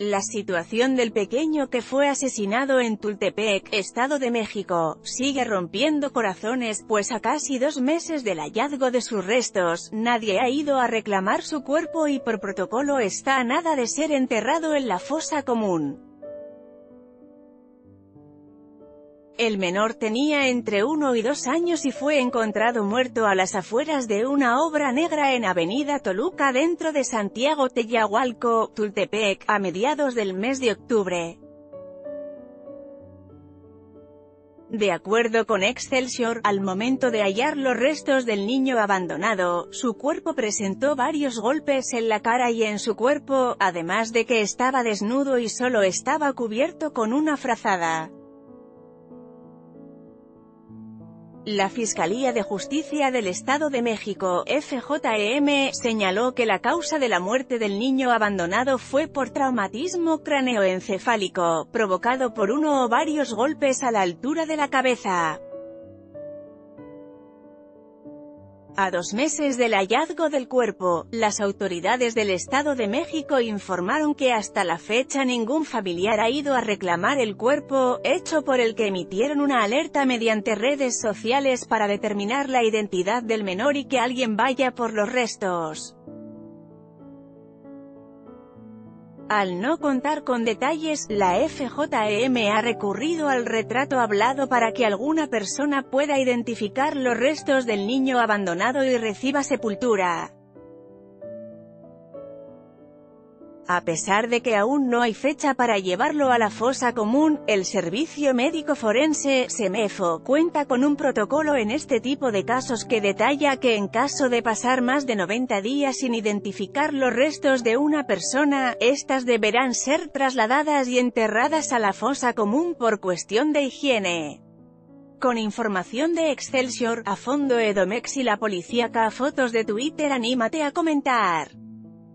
La situación del pequeño que fue asesinado en Tultepec, Estado de México, sigue rompiendo corazones, pues a casi dos meses del hallazgo de sus restos, nadie ha ido a reclamar su cuerpo y por protocolo está a nada de ser enterrado en la fosa común. El menor tenía entre uno y dos años y fue encontrado muerto a las afueras de una obra negra en Avenida Toluca dentro de Santiago Teyahualco, Tultepec, a mediados del mes de octubre. De acuerdo con Excelsior, al momento de hallar los restos del niño abandonado, su cuerpo presentó varios golpes en la cara y en su cuerpo, además de que estaba desnudo y solo estaba cubierto con una frazada. La Fiscalía de Justicia del Estado de México, FJM, señaló que la causa de la muerte del niño abandonado fue por traumatismo craneoencefálico, provocado por uno o varios golpes a la altura de la cabeza. A dos meses del hallazgo del cuerpo, las autoridades del Estado de México informaron que hasta la fecha ningún familiar ha ido a reclamar el cuerpo, hecho por el que emitieron una alerta mediante redes sociales para determinar la identidad del menor y que alguien vaya por los restos. Al no contar con detalles, la FJM ha recurrido al retrato hablado para que alguna persona pueda identificar los restos del niño abandonado y reciba sepultura. A pesar de que aún no hay fecha para llevarlo a la fosa común, el Servicio Médico Forense, SEMEFO, cuenta con un protocolo en este tipo de casos que detalla que en caso de pasar más de 90 días sin identificar los restos de una persona, estas deberán ser trasladadas y enterradas a la fosa común por cuestión de higiene. Con información de Excelsior, a fondo Edomex y la policíaca fotos de Twitter anímate a comentar.